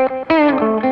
Música